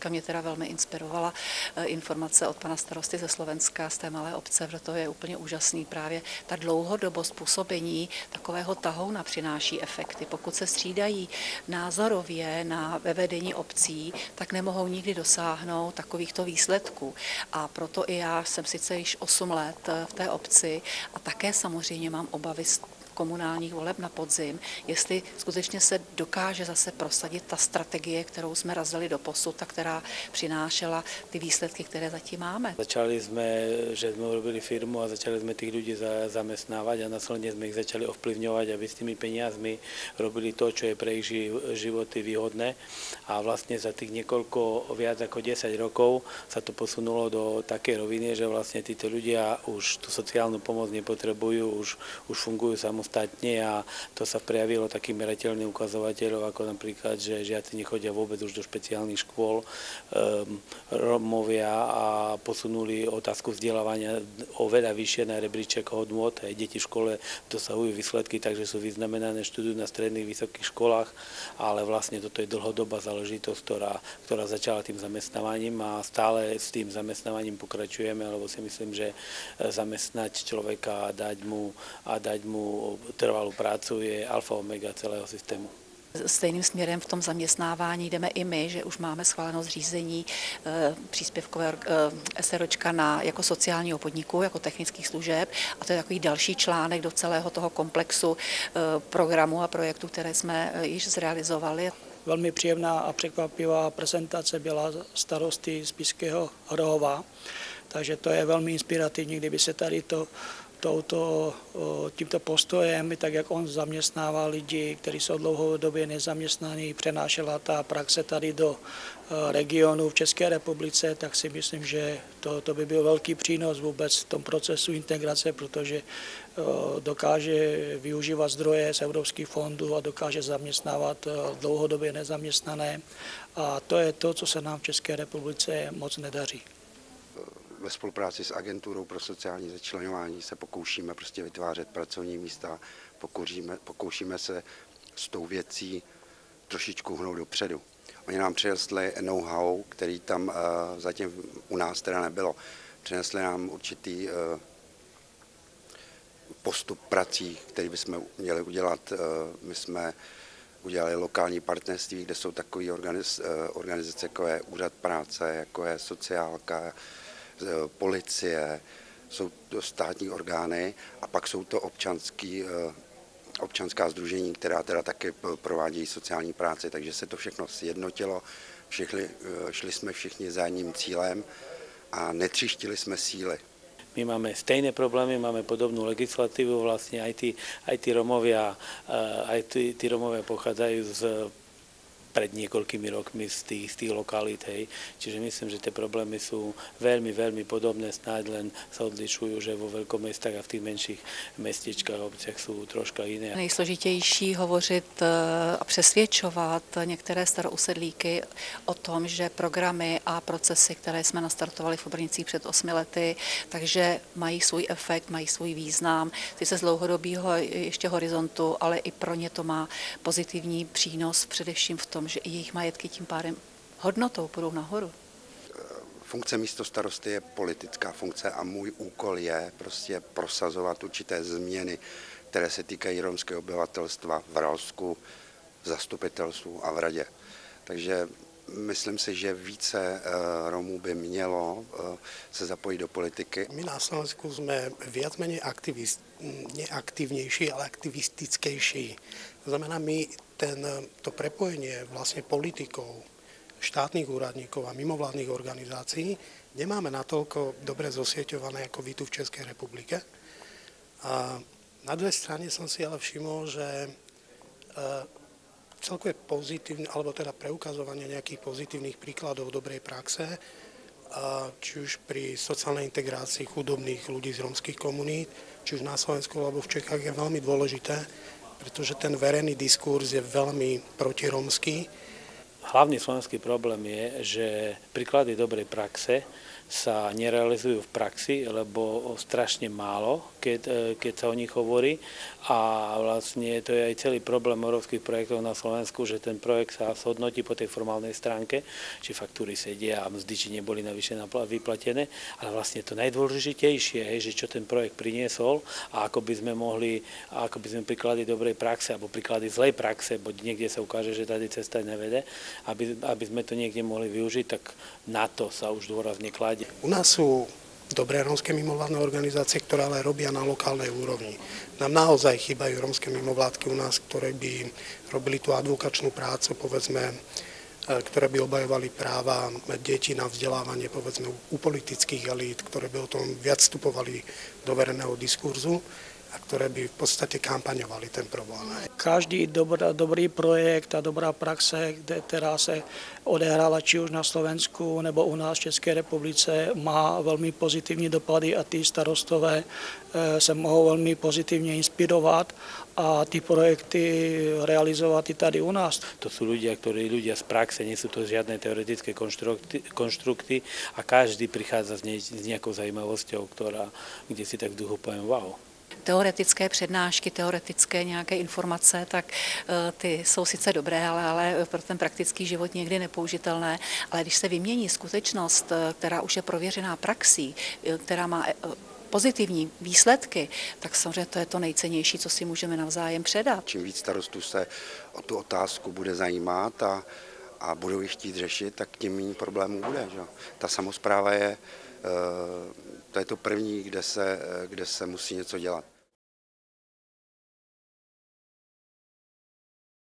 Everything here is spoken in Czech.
dneska mě teda velmi inspirovala eh, informace od pana starosty ze Slovenska, z té malé obce, protože to je úplně úžasný právě ta dlouhodobost působení takového tahouna přináší efekty. Pokud se střídají názorově na ve vedení obcí, tak nemohou nikdy dosáhnout takovýchto výsledků. A proto i já jsem sice již 8 let eh, v té obci a také samozřejmě mám obavy z komunálních voleb na podzim, jestli skutečně se dokáže zase prosadit ta strategie, kterou jsme razili do posud a která přinášela ty výsledky, které zatím máme. Začali jsme, že jsme urobili firmu a začali jsme těch lidí zamestnávat a následně jsme ich začali ovplyvňovat, aby s tými peniazmi robili to, čo je pre ich životy výhodné. A vlastně za tých niekoľko, viac ako 10 rokov sa to posunulo do také roviny, že vlastně títo ľudia už tú sociálnu pomoc nepotrebujú, už, už fungujú samostatne samostatne a to sa prejavilo takým merateľným ukazovateľom, ako napríklad, že žiaci nechodia vôbec už do špeciálnych škôl, um, Romovia a posunuli otázku vzdelávania oveľa vyššie na rebríček hodnot. Aj deti v škole dosahujú výsledky, takže sú vyznamenané, študujú na stredných vysokých školách, ale vlastne toto je dlhodobá záležitosť, ktorá, ktorá začala tým zamestnávaním a stále s tým zamestnávaním pokračujeme, lebo si myslím, že zamestnať človeka a dať mu, a dať mu trvalou prácu je alfa omega celého systému. Stejným směrem v tom zaměstnávání jdeme i my, že už máme schváleno zřízení e, příspěvkové e, SROčka na, jako sociálního podniku, jako technických služeb a to je takový další článek do celého toho komplexu e, programu a projektů, které jsme e, již zrealizovali. Velmi příjemná a překvapivá prezentace byla starosty z Piského Hrohova, takže to je velmi inspirativní, kdyby se tady to touto, tímto postojem, tak jak on zaměstnává lidi, kteří jsou dlouhodobě nezaměstnaní, přenášela ta praxe tady do regionu v České republice, tak si myslím, že to, to by byl velký přínos vůbec v tom procesu integrace, protože dokáže využívat zdroje z evropských fondů a dokáže zaměstnávat dlouhodobě nezaměstnané. A to je to, co se nám v České republice moc nedaří ve spolupráci s agenturou pro sociální začlenování se pokoušíme prostě vytvářet pracovní místa, pokoušíme, pokoušíme se s tou věcí trošičku hnout dopředu. Oni nám přinesli know-how, který tam uh, zatím u nás teda nebylo. Přinesli nám určitý uh, postup prací, který bychom měli udělat. Uh, my jsme udělali lokální partnerství, kde jsou takové organiz, organizace, jako je Úřad práce, jako je sociálka, policie, jsou to státní orgány a pak jsou to občanský, eh, občanská združení, která teda taky provádějí sociální práci, takže se to všechno sjednotilo, všichni, eh, šli jsme všichni za jedním cílem a netřištili jsme síly. My máme stejné problémy, máme podobnú legislatívu, vlastne aj tí, aj tí Romovia, z pred niekoľkými rokmi z tých, z tých lokalít. Hej. Čiže myslím, že tie problémy sú veľmi, veľmi podobné, snáď len sa odlišujú, že vo veľkomestách a v tých menších mestečkách a obciach sú troška iné. Nejsložitější hovořit eh, a přesvědčovat některé starousedlíky o tom, že programy a procesy, které jsme nastartovali v Obrnicích před osmi lety, takže mají svůj efekt, mají svůj význam, sice z dlouhodobého ještě horizontu, ale i pro ně to má pozitivní přínos především v tom, tom, že i jejich majetky tím pádem hodnotou půjdou nahoru. Funkce místo starosty je politická funkce a můj úkol je prostě prosazovat určité změny, které se týkají romského obyvatelstva v Ralsku, v zastupitelstvu a v radě. Takže myslím si, že více eh, Romů by mělo eh, se zapojit do politiky. My na Slovensku jsme viac menej aktivist, neaktivnější, ale aktivistickejší. To znamená, my ten, to prepojenie vlastne politikov, štátnych úradníkov a mimovládnych organizácií nemáme natoľko dobre zosieťované ako vy tu v Českej republike. A na druhej strane som si ale všimol, že celkové pozitívne, alebo teda preukazovanie nejakých pozitívnych príkladov dobrej praxe, či už pri sociálnej integrácii chudobných ľudí z romských komunít, či už na Slovensku alebo v Čechách je veľmi dôležité, pretože ten verejný diskurs je veľmi protiromský. Hlavný slovenský problém je, že príklady dobrej praxe sa nerealizujú v praxi, lebo strašne málo, keď, e, keď sa o nich hovorí. A vlastne to je aj celý problém európskych projektov na Slovensku, že ten projekt sa shodnotí po tej formálnej stránke, či faktúry sedia a mzdy, či neboli navyše vyplatené, ale vlastne to najdôležitejšie, hej, že čo ten projekt priniesol a ako by sme mohli, ako by sme príklady dobrej praxe alebo príklady zlej praxe, bo niekde sa ukáže, že tady cesta nevede, aby, aby sme to niekde mohli využiť, tak na to sa už dôrazne kladie. U nás sú dobré rómske mimovládne organizácie, ktoré ale robia na lokálnej úrovni. Nám naozaj chýbajú rómske mimovládky u nás, ktoré by robili tú advokačnú prácu, povedzme, ktoré by obajovali práva detí na vzdelávanie, povedzme, u politických elít, ktoré by o tom viac vstupovali do verejného diskurzu a ktoré by v podstate kampaňovali ten problém. Každý dobrý, dobrý projekt a dobrá praxe, která se odehrála či už na Slovensku nebo u nás v České republice, má velmi pozitivní dopady a ty starostové se mohou velmi pozitivně inspirovat a ty projekty realizovat i tady u nás. To sú ľudia, ktorí ľudia z praxe, sú to žiadne teoretické konštrukty, konštrukty a každý prichádza s, ne, s nejakou zajímavosťou, ktorá, kde si tak v duchu poviem wow teoretické přednášky, teoretické nějaké informace, tak ty jsou sice dobré, ale, ale pro ten praktický život někdy nepoužitelné. Ale když se vymění skutečnost, která už je prověřená praxí, která má pozitivní výsledky, tak samozřejmě to je to nejcennější, co si můžeme navzájem předat. Čím víc starostů se o tu otázku bude zajímat a, a budou ji chtít řešit, tak tím méně problémů bude. Že? Ta samozpráva je, to je to první, kde se, kde se musí něco dělat.